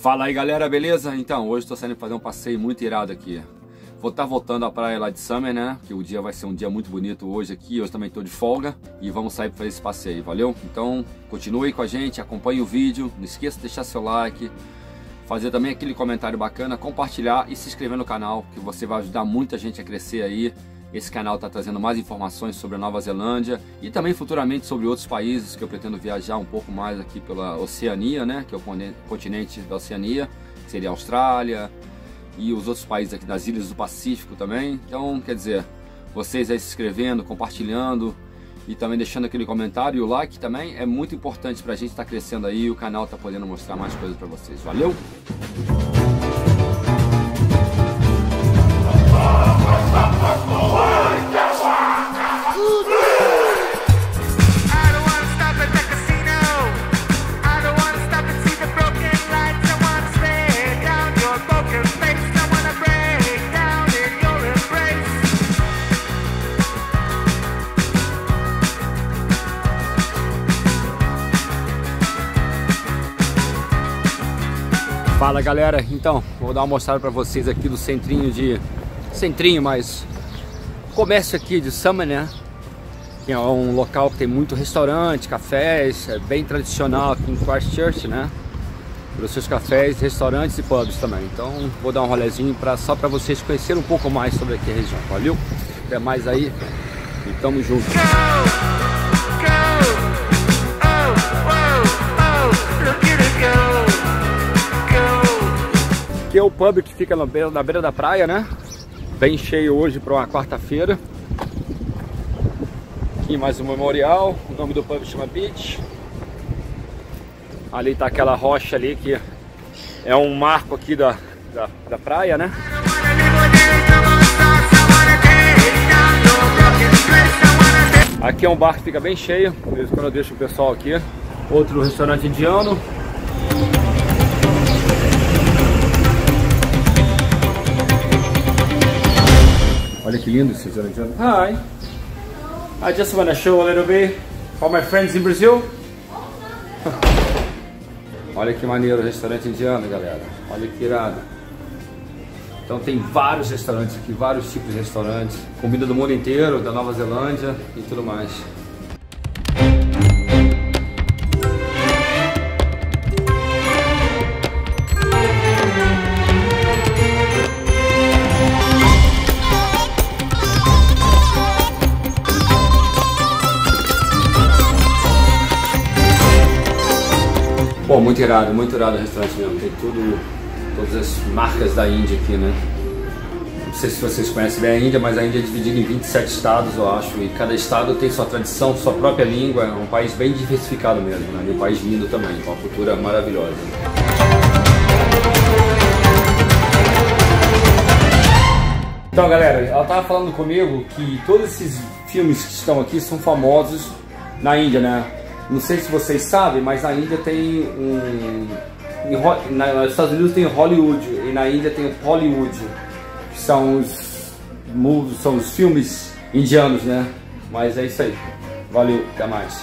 Fala aí galera, beleza? Então, hoje estou saindo fazer um passeio muito irado aqui. Vou estar tá voltando à praia lá de Summer, né? Que o dia vai ser um dia muito bonito hoje aqui. Hoje também estou de folga e vamos sair para fazer esse passeio, valeu? Então, continue com a gente, acompanhe o vídeo. Não esqueça de deixar seu like, fazer também aquele comentário bacana, compartilhar e se inscrever no canal, que você vai ajudar muita gente a crescer aí. Esse canal está trazendo mais informações sobre a Nova Zelândia e também futuramente sobre outros países que eu pretendo viajar um pouco mais aqui pela Oceania, né? Que é o continente da Oceania, que seria a Austrália e os outros países aqui das ilhas do Pacífico também. Então, quer dizer, vocês aí se inscrevendo, compartilhando, e também deixando aquele comentário e o like também é muito importante para a gente estar tá crescendo aí e o canal tá podendo mostrar mais coisas para vocês. Valeu! Fala galera, então vou dar uma mostrada para vocês aqui do centrinho de centrinho, mas comércio aqui de Summer, né? Que é um local que tem muito restaurante, cafés, é bem tradicional aqui em Christchurch, né? Para seus cafés, restaurantes e pubs também. Então vou dar um rolezinho pra, só para vocês conhecerem um pouco mais sobre aqui a região, valeu? Até mais aí e tamo junto. Aqui é o pub que fica na beira, na beira da praia, né? Bem cheio hoje para uma quarta-feira. Aqui mais um memorial. O nome do pub chama Beach. Ali tá aquela rocha ali que é um marco aqui da, da, da praia, né? Aqui é um bar que fica bem cheio, mesmo quando eu deixo o pessoal aqui. Outro restaurante indiano. Olha que lindo esse restaurante. Hi. I just want to show a little bit for my friends in Brazil. Olha que maneiro o restaurante indiano, galera. Olha que irado. Então tem vários restaurantes aqui, vários tipos de restaurantes. Comida do mundo inteiro, da Nova Zelândia e tudo mais. Muito irado, muito irado o restaurante mesmo. Tem tudo, todas as marcas da Índia aqui, né? Não sei se vocês conhecem bem a Índia, mas a Índia é dividida em 27 estados, eu acho, e cada estado tem sua tradição, sua própria língua. É um país bem diversificado mesmo, né? E um país lindo também, com uma cultura maravilhosa. Então, galera, ela tava falando comigo que todos esses filmes que estão aqui são famosos na Índia, né? Não sei se vocês sabem, mas na Índia tem um. Em, na, nos Estados Unidos tem Hollywood e na Índia tem Hollywood, que são os, são os filmes indianos, né? Mas é isso aí. Valeu, até mais.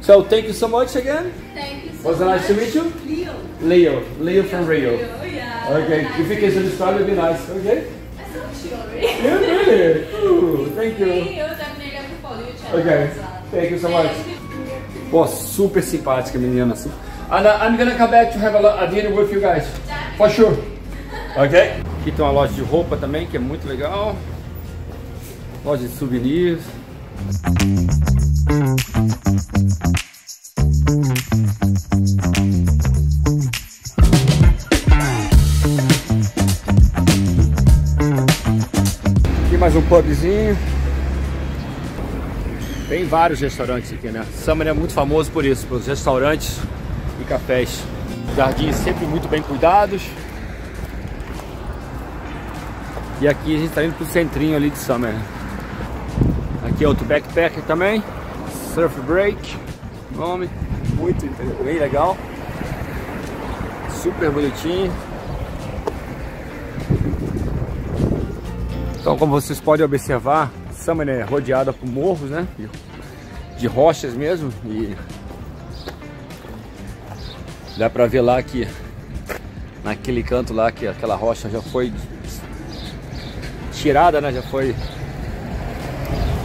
So, thank you so much again. Thank you so Was it nice to meet you? Leo. Leo. Leo from Rio. Leo, yeah. Okay, if you can describe it, it'd be nice. Okay? I saw you already. Yeah, really? Ooh, thank you. Eu também lembro que follow you. Okay, thank you so much. Pô, super simpática menina. And I'm gonna come back to have a, a dinner with you guys. For sure. Ok? Aqui tem uma loja de roupa também, que é muito legal. Loja de souvenirs. Aqui mais um pubzinho. Tem vários restaurantes aqui, né? Summer é muito famoso por isso, pelos restaurantes e cafés. Jardins sempre muito bem cuidados. E aqui a gente está indo pro centrinho ali de Summer. Aqui é outro backpacker também. Surf Break. Nome. Muito bem legal. Super bonitinho. Então como vocês podem observar, Summer é rodeada por morros, né? De rochas mesmo. E dá pra ver lá que naquele canto lá que aquela rocha já foi tirada, né? Já foi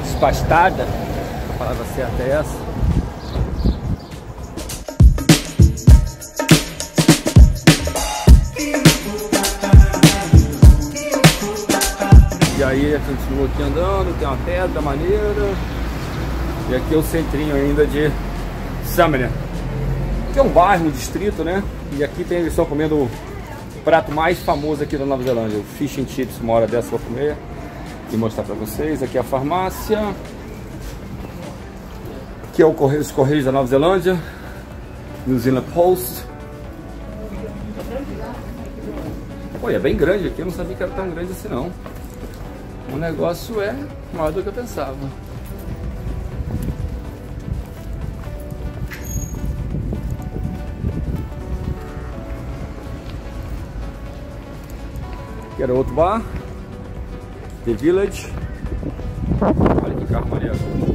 despastada. A palavra certa é essa. Aí continua aqui andando, tem uma pedra maneira. E aqui é o centrinho ainda de Sumner. Que é um bairro, um distrito, né? E aqui tem, eles estão comendo o prato mais famoso aqui da Nova Zelândia, o Fish and Chips, uma hora dessa eu vou comer e mostrar pra vocês. Aqui é a farmácia. Aqui é o Correio, os Correios da Nova Zelândia. New Zealand Post. Pô, é bem grande aqui, eu não sabia que era tão grande assim não. O negócio é maior do que eu pensava. Aqui era outro bar. The Village. Olha que carro maneiro.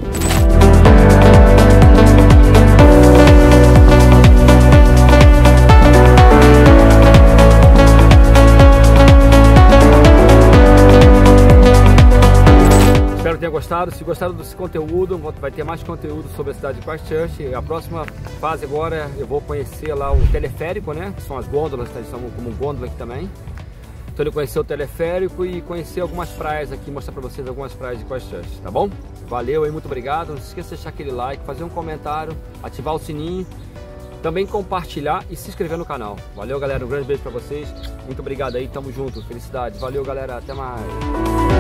Gostado. Se gostaram desse conteúdo, vai ter mais conteúdo sobre a cidade de Christchurch. A próxima fase agora eu vou conhecer lá o teleférico, né? Que são as gôndolas, tá? eles chamam como gôndola aqui também. Então ele conhecer o teleférico e conhecer algumas praias aqui, mostrar para vocês algumas praias de Christchurch, tá bom? Valeu aí, muito obrigado. Não se esqueça de deixar aquele like, fazer um comentário, ativar o sininho, também compartilhar e se inscrever no canal. Valeu, galera. Um grande beijo para vocês. Muito obrigado aí, tamo junto. Felicidades. Valeu, galera. Até mais.